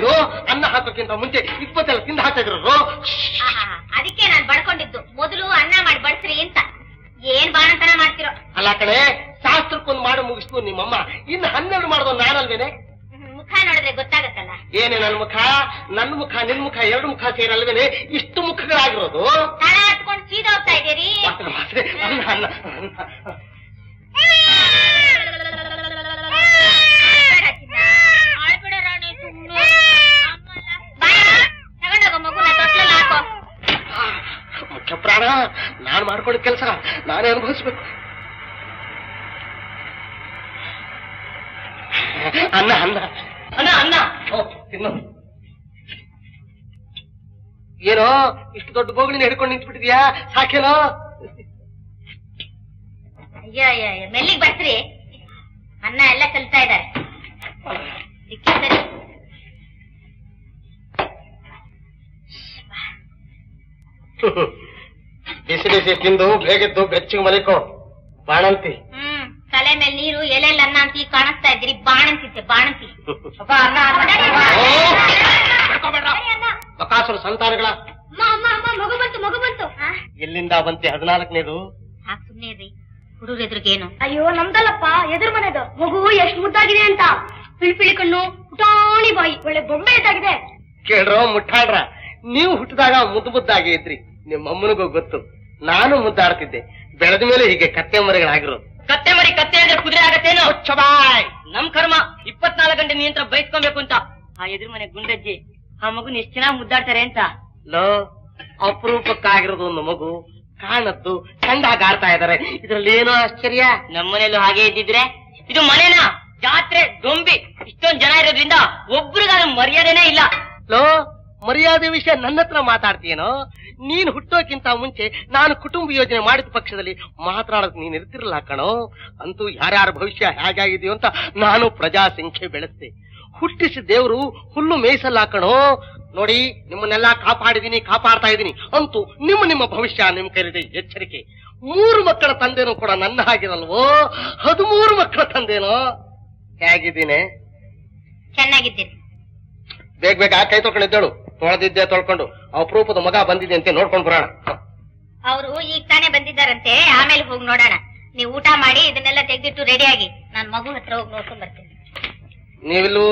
ಇದು? ಅನ್ನ ಹಾಕೋಕ್ಕಿಂತ ಮುಂಚೆ ಇಪ್ಪತ್ತೆಲ್ಲ ತಿಂದು ಹಾಕಿದ್ರು ಅದಕ್ಕೆ ನಾನು ಬಡ್ಕೊಂಡಿದ್ದು. ಮೊದಲು ಅನ್ನ ಮಾಡಿ ಬಡ್ಸ್ರಿ ಅಂತ. ಏನ್ ಬಾಣಂತನ ಮಾಡ್ತಿರೋ? ಅಲ್ಲ ಕಡೆ ಶಾಸ್ತ್ರಕ್ಕೊಂದು ಮಾಡು ಮುಗಿಸ್ತು ನಿಮ್ಮಮ್ಮ. ಇನ್ನು ಹನ್ನೆರಡು ಮಾಡುದು ನಾನಲ್ವೇನೆ? ಮುಖ ನೋಡಿದ್ರೆ ಗೊತ್ತಾಗತ್ತಲ್ಲ. ಏನೇ ನನ್ನ ಮುಖ? ನನ್ನ ಮುಖ ನಿನ್ ಮುಖ ಎರಡು ಮುಖ ಸೇರಲ್ವೇನೆ? ಇಷ್ಟು ಮುಖಗಳಾಗಿರೋದು? ತಳ ಹತ್ಕೊಂಡು ಸೀದಾ ಹೋಗ್ತಾ ಇದೀರಿ ಮಾತ್ರ ಮಾತ್ರ ಅನ್ನ ಅನ್ನ ಅನ್ನ. ಪ್ರಾಣ ನಾನು ಮಾಡ್ಕೊಂಡ ಕೆಲಸ ನಾನೇ ಅನುಭವಿಸ್ಬೇಕು. ಅನ್ನ ಅನ್ನ. ಅನ್ನ ಅನ್ನ. ತಿನ್ನು. ಏನೋ ಇಷ್ಟು ದೊಡ್ಡ ಗೋಗಳಿನ ಹಿಡ್ಕೊಂಡು ನಿಂತ್ಬಿಟ್ಟಿದ್ಯಾ? ಸಾಕೇನೋ? ಅಯ್ಯೋ ಅಯ್ಯೋ ಮೆಲ್ಲಿಗೆ ಬರ್ಸ್ರಿ ಅನ್ನ ಎಲ್ಲ ಕಲಿತಾ ಇದ್ದಾರೆ. ಸರಿ ಬಿಸಿ ಬಿಸಿ ತಿಂದು ಬೇಗೆದ್ದು ಬೆಚ್ಚಿಗೆ ಮಲಿಕೋ. ಬಾಣಂತಿ. ಹ್ಮ್ ತಲೆ ಮೇಲೆ ನೀರು ಎಲೆಲ್ಲ ಅನ್ನ ಅಂತ ಈಗ ಕಾಣಿಸ್ತಾ ಇದ್ದೀರಿ ಬಾಣಂತಿದ್ದೆ ಬಾಣಂತಿ. ಬಕಾಸುರ ಸಂತಾನಗಳ. ಅಮ್ಮ, ಅಮ್ಮ, ಅಮ್ಮ, ಮಗು ಬಂತು ಮಗು ಬಂತು. ಆ? ಎಲ್ಲಿಂದ ಬಂತೆ ಹದಿನಾಲ್ಕನೇದು ಸುಮ್ಮನೆ ರೀ ಇರ್ರಿ ಎದುರಿಗೇನು ಅಯ್ಯೋ ನಮ್ದಲ್ಲಪ್ಪ ಎದುರು ಮನೆದು. ಮಗು ಎಷ್ಟು ಮುದ್ದಾಗಿದೆ ಅಂತ. ಪಿಳಿಪಿಳಿ ಕಣ್ಣು ಪುಟಾಣಿ ಬಾಯಿ ಒಳ್ಳೆ ಬೊಂಬೆ ಇದ್ದಾಗಿದೆ ಕೇಳ್ರೋ ಮುಟ್ಟಾಡ್ರ ನೀವು ಹುಟ್ಟಿದಾಗ ಮುದ್ದು ಮುದ್ದಾಗಿ ಇದ್ರಿ. ನಿಮ್ಮ ಅಮ್ಮನಿಗೂ ಗೊತ್ತು. ನಾನು ಮುದ್ದಾಡ್ತಿದ್ದೆ. ಬೆಳೆದ ಮೇಲೆ ಹೀಗೆ ಕತ್ತೆ ಮರಿಗಳಾಗಿರೋದು. ಕತ್ತೆ ಮರಿ ಕತ್ತೆ ಅಂದ್ರೆ ಕುದುರೆ ಆಗತ್ತೇನೋ? ಚಬಾಯ್ ನಮ್ ಕರ್ಮ. ಇಪ್ಪತ್ನಾಲ್ಕು ಗಂಟೆ ನಿಯಂತ್ರ ಬಯಸ್ಕೊಬೇಕು ಅಂತ. ಆ ಎದುರು ಮನೆ ಗುಂಡಜ್ಜಿ ಆ ಮಗುನ ಎಷ್ಟು ಚೆನ್ನಾಗಿ ಮುದ್ದಾಡ್ತಾರೆ ಅಂತ. ಲೋ ಅಪರೂಪಕ್ಕಾಗಿರೋದು ಒಂದು ಮಗು. ಕಾಣದ್ದು ಚಂದ ಆಡ್ತಾ ಇದಾರೆ. ಇದ್ರಲ್ಲಿ ಏನೋ ಆಶ್ಚರ್ಯ? ನಮ್ಮನೇಲೂ ಹಾಗೆ ಇದ್ದಿದ್ರೆ? ಇದು ಮನೆನಾ? ಜಾತ್ರೆ ದೊಂಬಿ ಇಷ್ಟೊಂದ್ ಜನ ಇರೋದ್ರಿಂದ ಒಬ್ರಿಗಾದ್ರೂ ಮರ್ಯಾದೆನೇ ಇಲ್ಲ. ಲೋ ಮರ್ಯಾದೆ ವಿಷಯ ನನ್ನ ಹತ್ರ ಮಾತಾಡ್ತೀಯೇನೋ? ನೀನ್ ಹುಟ್ಟೋಕ್ಕಿಂತ ಮುಂಚೆ ನಾನು ಕುಟುಂಬ ಯೋಜನೆ ಮಾಡಿದ ಪಕ್ಷದಲ್ಲಿ ಮಾತನಾಡೋದು ನೀನ್ ಇರ್ತಿರಲ್ಲ ಕಣೋ. ಅಂತೂ ಯಾರ್ಯಾರ ಭವಿಷ್ಯ ಹೇಗಾಗಿದೆಯೋ ಅಂತ ನಾನು ಪ್ರಜಾ ಸಂಖ್ಯೆ ಬೆಳೆಸ್ದೆ. ಹುಟ್ಟಿಸಿ ದೇವರು ಹುಲ್ಲು ಮೇಯಿಸಲ್ಲ ಕಣೋ. ನೋಡಿ ನಿಮ್ಮನ್ನೆಲ್ಲ ಕಾಪಾಡಿದೀನಿ ಕಾಪಾಡ್ತಾ ಇದ್ದೀನಿ ಅಂತೂ ನಿಮ್ಮ ನಿಮ್ಮ ಭವಿಷ್ಯ ನಿಮ್ ಕೈಲಿದೆ ಎಚ್ಚರಿಕೆ. ಮೂರು ಮಕ್ಕಳ ತಂದೆನೂ ಕೂಡ ನನ್ನ ಹಾಗಿರಲ್ವೋ? ಹದಿಮೂರು ಮಕ್ಕಳ ತಂದೆನೋ? ಹೇಗಿದ್ದೀನಿ? ಚೆನ್ನಾಗಿದ್ದೀನಿ ಬೇಗ ಬೇಗ ಆ ಕೈ ತೊಳ್ಕೊಂಡು ಎದ್ದೇಳು. ತೊಳೆದಿದ್ದೆ ತೊಳ್ಕೊಂಡು ಅಪರೂಪದ ಮಗ ಬಂದಿದೆ ಅಂತ ನೋಡ್ಕೊಂಡು ಬರೋಣ. ಅವರು ಈಗ ತಾನೇ ಬಂದಿದ್ದಾರಂತೆ ಆಮೇಲೆ ಹೋಗಿ ನೋಡೋಣ. ನೀವು ಊಟ ಮಾಡಿ ಇದನ್ನೆಲ್ಲ ತೆಗೆದಿಟ್ಟು ರೆಡಿಯಾಗಿ ನಾನು ಮಗು ಹತ್ರ ಹೋಗಿ ನೋಡ್ಕೊಂಡ್ ಬರ್ತೀನಿ. ನೀವಿಲ್ಲೂ